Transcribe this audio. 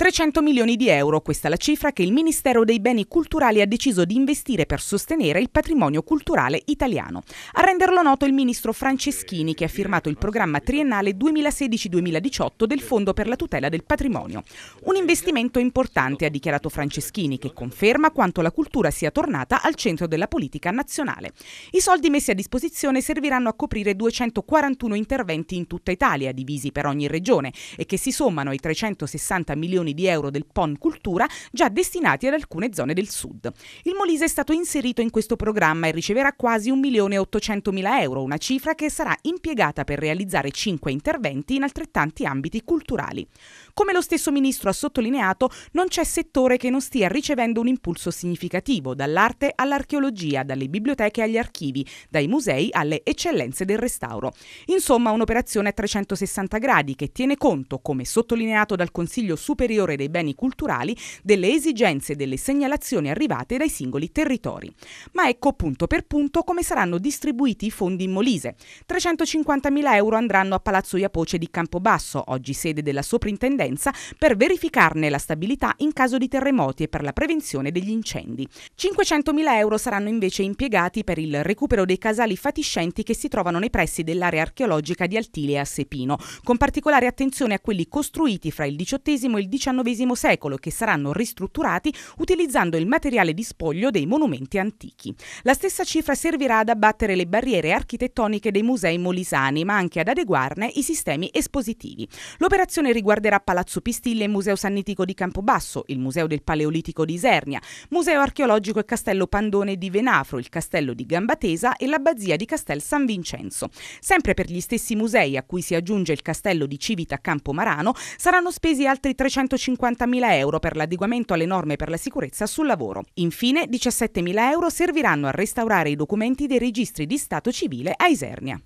300 milioni di euro, questa è la cifra che il Ministero dei Beni Culturali ha deciso di investire per sostenere il patrimonio culturale italiano. A renderlo noto il ministro Franceschini che ha firmato il programma triennale 2016-2018 del Fondo per la tutela del patrimonio. Un investimento importante, ha dichiarato Franceschini, che conferma quanto la cultura sia tornata al centro della politica nazionale. I soldi messi a disposizione serviranno a coprire 241 interventi in tutta Italia, divisi per ogni regione, e che si sommano ai 360 milioni milioni di euro del PON Cultura già destinati ad alcune zone del sud. Il Molise è stato inserito in questo programma e riceverà quasi 1.800.000 euro, una cifra che sarà impiegata per realizzare cinque interventi in altrettanti ambiti culturali. Come lo stesso ministro ha sottolineato, non c'è settore che non stia ricevendo un impulso significativo, dall'arte all'archeologia, dalle biblioteche agli archivi, dai musei alle eccellenze del restauro. Insomma, un'operazione a 360 gradi che tiene conto, come sottolineato dal Consiglio Superiore superiore dei beni culturali delle esigenze e delle segnalazioni arrivate dai singoli territori. Ma ecco punto per punto come saranno distribuiti i fondi in Molise. 350.000 euro andranno a Palazzo Iapoce di Campobasso, oggi sede della soprintendenza, per verificarne la stabilità in caso di terremoti e per la prevenzione degli incendi. 500.000 euro saranno invece impiegati per il recupero dei casali fatiscenti che si trovano nei pressi dell'area archeologica di Altilea a Sepino, con particolare attenzione a quelli costruiti fra il XVIII e il XIX XIX secolo che saranno ristrutturati utilizzando il materiale di spoglio dei monumenti antichi. La stessa cifra servirà ad abbattere le barriere architettoniche dei musei molisani, ma anche ad adeguarne i sistemi espositivi. L'operazione riguarderà Palazzo Pistille e Museo Sannitico di Campobasso, il Museo del Paleolitico di Isernia, Museo Archeologico e Castello Pandone di Venafro, il Castello di Gambatesa e l'Abbazia di Castel San Vincenzo. Sempre per gli stessi musei a cui si aggiunge il Castello di Civita Campomarano saranno spesi altri 300 150.000 euro per l'adeguamento alle norme per la sicurezza sul lavoro. Infine 17.000 euro serviranno a restaurare i documenti dei registri di Stato civile a Isernia.